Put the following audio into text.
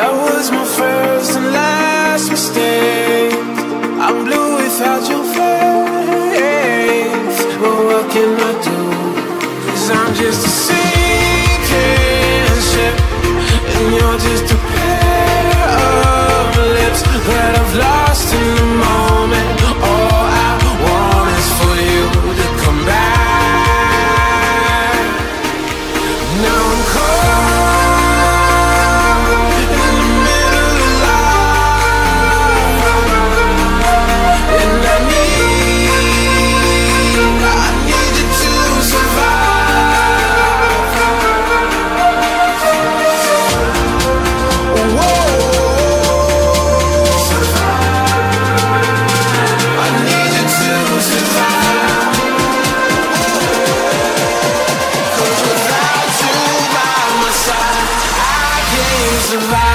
That was my first and last mistake. I'm blue without your face. But what can I do? Cause I'm just a sinking ship, and you're just a pair of lips that I've lost. alive.